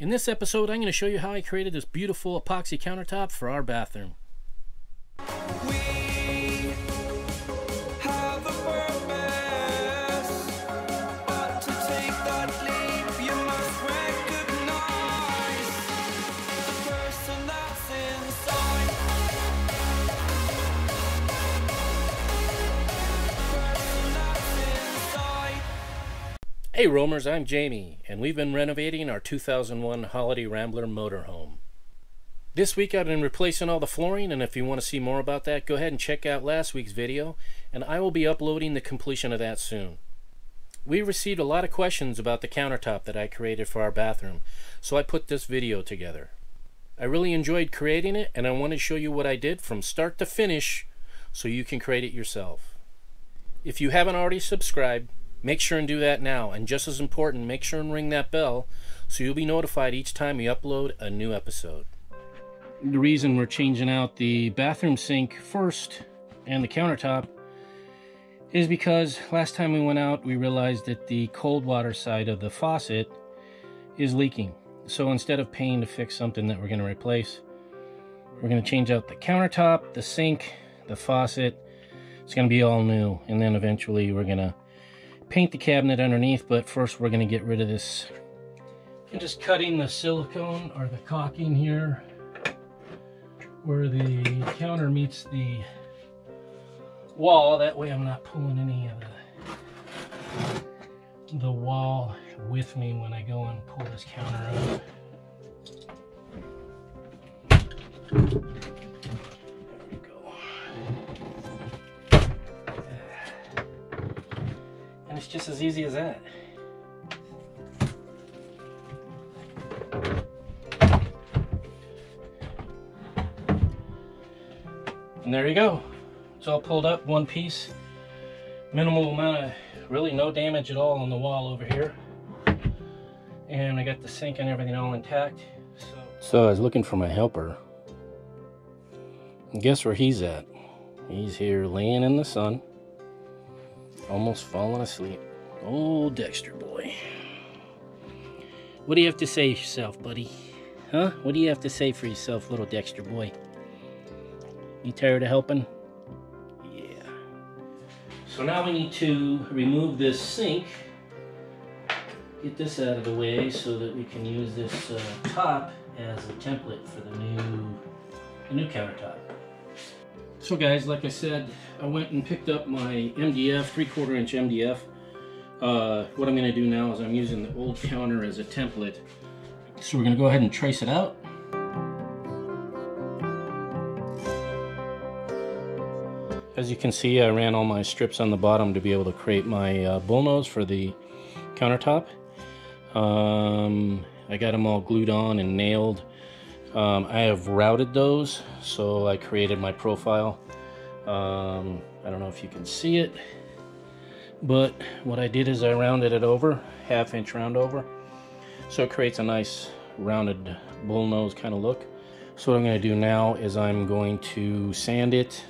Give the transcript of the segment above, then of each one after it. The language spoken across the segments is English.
In this episode, I'm going to show you how I created this beautiful epoxy countertop for our bathroom. Hey roamers, I'm Jamie, and we've been renovating our 2001 Holiday Rambler motorhome. This week I've been replacing all the flooring, and if you want to see more about that, go ahead and check out last week's video, and I will be uploading the completion of that soon. We received a lot of questions about the countertop that I created for our bathroom, so I put this video together. I really enjoyed creating it, and I want to show you what I did from start to finish so you can create it yourself. If you haven't already subscribed, make sure and do that now. And just as important, make sure and ring that bell so you'll be notified each time we upload a new episode. The reason we're changing out the bathroom sink first and the countertop is because last time we went out, we realized that the cold water side of the faucet is leaking. So instead of paying to fix something that we're going to replace, we're going to change out the countertop, the sink, the faucet. It's going to be all new. And then eventually we're going to paint the cabinet underneath. But first we're going to get rid of this. I'm just cutting the silicone or the caulking here where the counter meets the wall. That way I'm not pulling any of the, the wall with me when I go and pull this counter up. Just as easy as that. And there you go. It's all pulled up, one piece. Minimal amount of, really no damage at all on the wall over here. And I got the sink and everything all intact. So, so I was looking for my helper. And guess where he's at? He's here laying in the sun, almost falling asleep. Old Dexter boy. What do you have to say yourself, buddy? Huh? What do you have to say for yourself, little Dexter boy? You tired of helping? Yeah. So now we need to remove this sink. Get this out of the way so that we can use this uh, top as a template for the new, the new countertop. So guys, like I said, I went and picked up my MDF, three quarter inch MDF. Uh, what I'm gonna do now is I'm using the old counter as a template. So we're gonna go ahead and trace it out. As you can see, I ran all my strips on the bottom to be able to create my uh, bullnose for the countertop. Um, I got them all glued on and nailed. Um, I have routed those, so I created my profile. Um, I don't know if you can see it, but what I did is I rounded it over, half inch round over, so it creates a nice rounded bullnose kind of look. So what I'm going to do now is I'm going to sand it,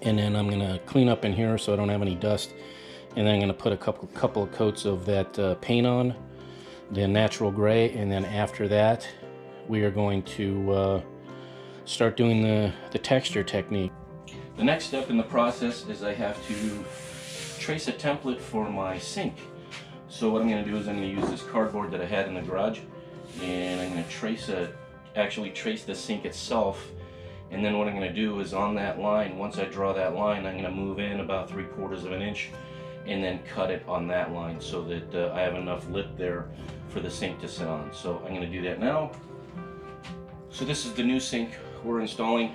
and then I'm going to clean up in here so I don't have any dust, and then I'm going to put a couple couple of coats of that uh, paint on, the natural gray, and then after that we are going to uh, start doing the, the texture technique. The next step in the process is I have to trace a template for my sink. So what I'm going to do is I'm going to use this cardboard that I had in the garage and I'm going to trace a, actually trace the sink itself and then what I'm going to do is on that line, once I draw that line, I'm going to move in about three quarters of an inch and then cut it on that line so that uh, I have enough lip there for the sink to sit on. So I'm going to do that now. So this is the new sink we're installing.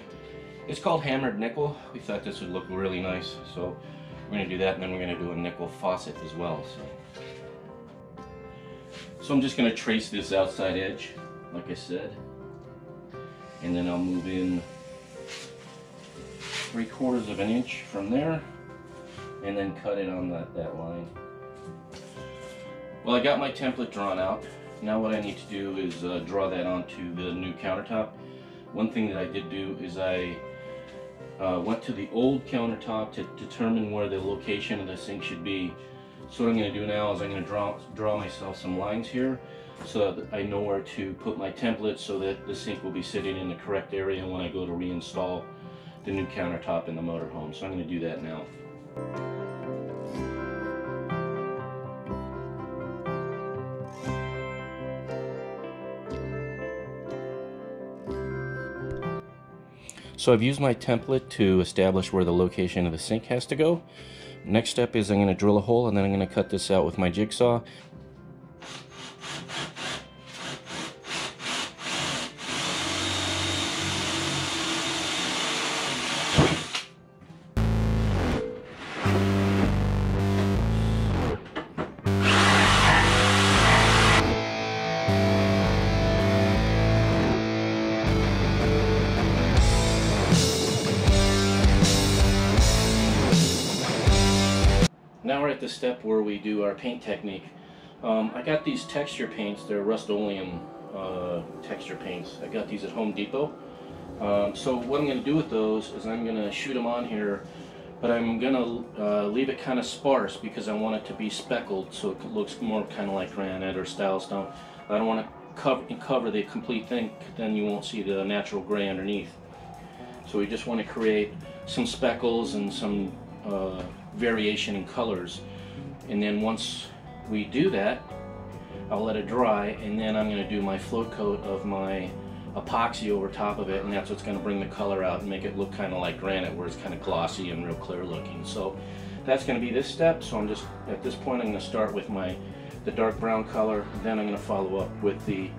It's called hammered nickel. We thought this would look really nice. So we're gonna do that and then we're gonna do a nickel faucet as well. So, so I'm just gonna trace this outside edge, like I said. And then I'll move in three quarters of an inch from there and then cut it on that, that line. Well, I got my template drawn out. Now what I need to do is uh, draw that onto the new countertop. One thing that I did do is I uh, went to the old countertop to determine where the location of the sink should be. So what I'm going to do now is I'm going to draw, draw myself some lines here. so that I know where to put my template so that the sink will be sitting in the correct area when I go to reinstall the new countertop in the motorhome. So I'm going to do that now. So I've used my template to establish where the location of the sink has to go. Next step is I'm going to drill a hole and then I'm going to cut this out with my jigsaw. At the step where we do our paint technique. Um, I got these texture paints, they're Rust-Oleum uh, texture paints. I got these at Home Depot. Um, so what I'm going to do with those is I'm going to shoot them on here, but I'm going to uh, leave it kind of sparse because I want it to be speckled so it looks more kind of like granite or style stone. I don't want to cover, cover the complete thing, then you won't see the natural gray underneath. So we just want to create some speckles and some uh, variation in colors. And then once we do that, I'll let it dry and then I'm going to do my float coat of my epoxy over top of it and that's what's going to bring the color out and make it look kind of like granite where it's kind of glossy and real clear looking. So that's going to be this step. So I'm just, at this point I'm going to start with my the dark brown color, then I'm going to follow up with the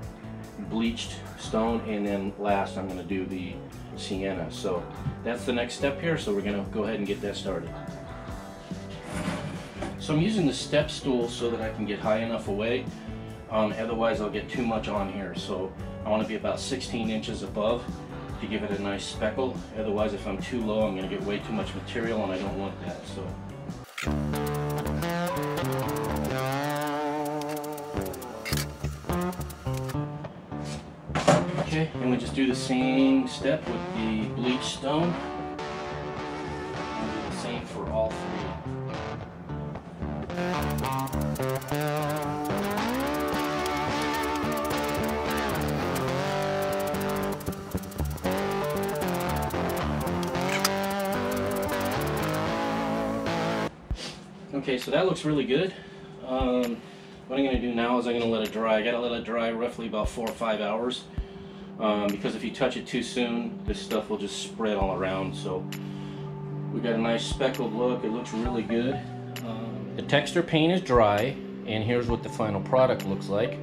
bleached stone and then last I'm going to do the sienna. So that's the next step here. So we're going to go ahead and get that started. So I'm using the step stool so that I can get high enough away. Um, otherwise I'll get too much on here. So I want to be about 16 inches above to give it a nice speckle. Otherwise if I'm too low I'm going to get way too much material and I don't want that. So. Okay, and we just do the same step with the bleach stone. And do the same for all three. Okay, so that looks really good. Um, what I'm going to do now is I'm going to let it dry. I got to let it dry roughly about four or five hours um, because if you touch it too soon, this stuff will just spread all around. So we got a nice speckled look. It looks really good. Um, the texture paint is dry, and here's what the final product looks like.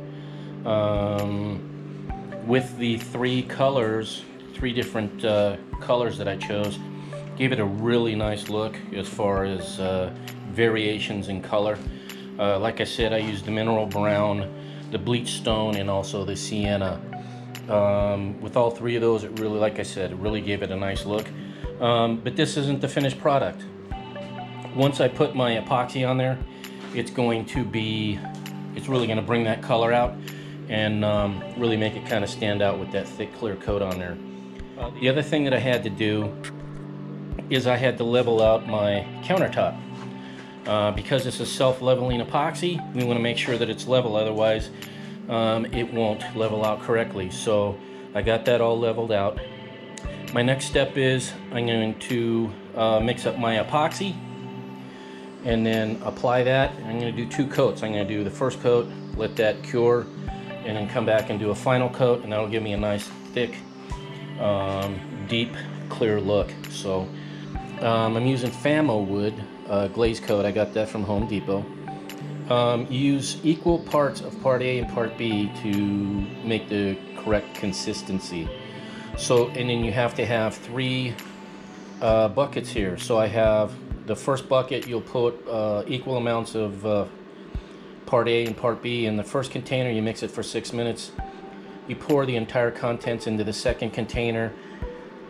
Um, with the three colors, three different uh, colors that I chose, gave it a really nice look as far as uh, variations in color. Uh, like I said, I used the mineral brown, the bleach stone, and also the sienna. Um, with all three of those, it really, like I said, it really gave it a nice look. Um, but this isn't the finished product. Once I put my epoxy on there, it's going to be, it's really going to bring that color out and um, really make it kind of stand out with that thick clear coat on there. The other thing that I had to do is I had to level out my countertop. Uh, because it's a self-leveling epoxy, we want to make sure that it's level, otherwise um, it won't level out correctly. So I got that all leveled out. My next step is I'm going to uh, mix up my epoxy and then apply that. I'm going to do two coats. I'm going to do the first coat, let that cure, and then come back and do a final coat, and that'll give me a nice thick, um, deep, clear look. So um, I'm using FamoWood uh, glaze coat. I got that from Home Depot. Um, use equal parts of part A and part B to make the correct consistency. So, and then you have to have three uh, buckets here. So I have the first bucket, you'll put uh, equal amounts of uh, part A and part B. In the first container, you mix it for six minutes. You pour the entire contents into the second container,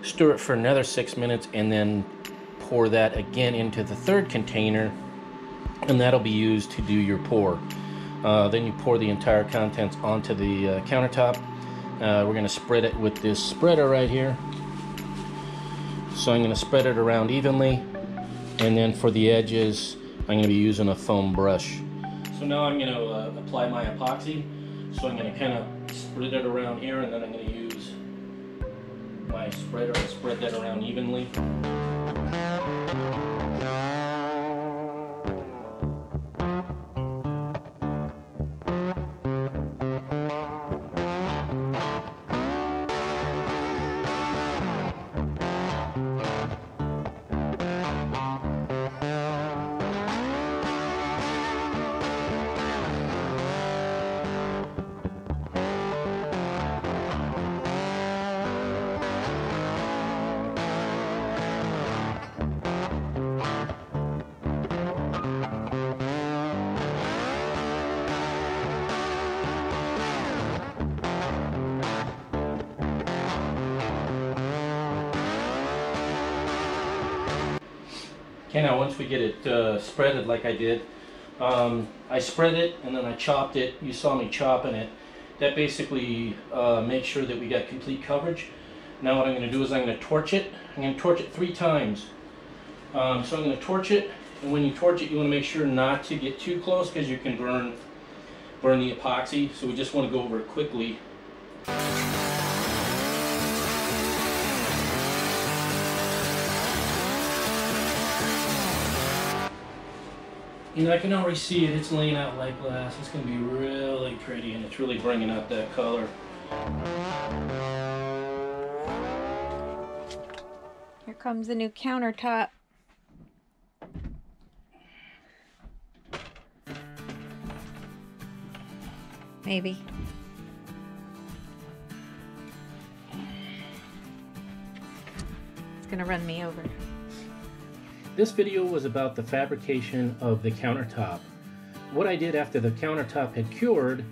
stir it for another six minutes, and then pour that again into the third container, and that'll be used to do your pour. Uh, then you pour the entire contents onto the uh, countertop. Uh, we're going to spread it with this spreader right here. So I'm going to spread it around evenly, and then for the edges, I'm going to be using a foam brush. So now I'm going to uh, apply my epoxy. So I'm going to kind of spread it around here and then I'm going to use my spreader to spread that around evenly. Okay, now once we get it uh, spreaded like I did, um, I spread it and then I chopped it. You saw me chopping it. That basically uh, makes sure that we got complete coverage. Now what I'm going to do is I'm going to torch it. I'm going to torch it three times. Um, so I'm going to torch it, and when you torch it, you want to make sure not to get too close because you can burn burn the epoxy. So we just want to go over it quickly. You know, I can already see it. It's laying out like glass. It's going to be really pretty, and it's really bringing out that color. Here comes the new countertop. Maybe. It's gonna run me over. This video was about the fabrication of the countertop. What I did after the countertop had cured,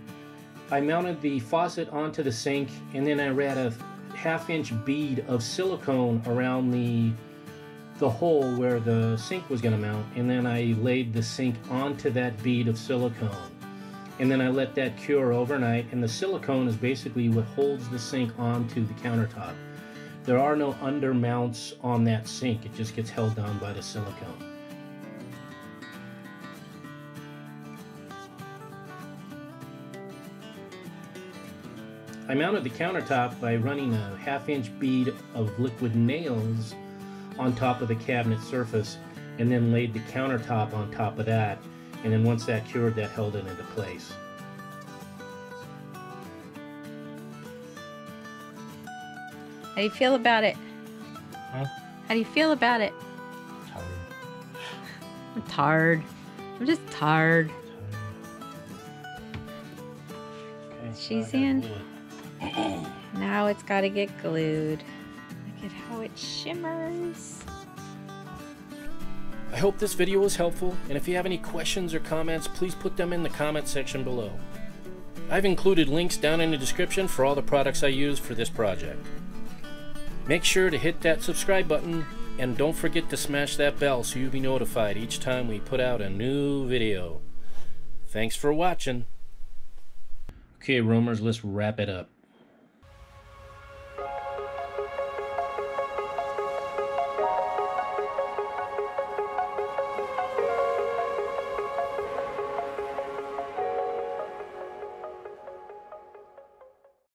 I mounted the faucet onto the sink and then I ran a half inch bead of silicone around the the hole where the sink was going to mount and then I laid the sink onto that bead of silicone. And then I let that cure overnight and the silicone is basically what holds the sink onto the countertop. There are no under mounts on that sink. It just gets held down by the silicone. I mounted the countertop by running a half inch bead of liquid nails on top of the cabinet surface and then laid the countertop on top of that. And then once that cured, that held it into place. How do you feel about it? Huh? How do you feel about it? Tired. I'm tired. I'm just tired. Okay, She's in. it. Now it's got to get glued. Look at how it shimmers. I hope this video was helpful, and if you have any questions or comments, please put them in the comment section below. I've included links down in the description for all the products I use for this project. Make sure to hit that subscribe button, and don't forget to smash that bell so you'll be notified each time we put out a new video. Thanks for watching. Okay, roamers, let's wrap it up.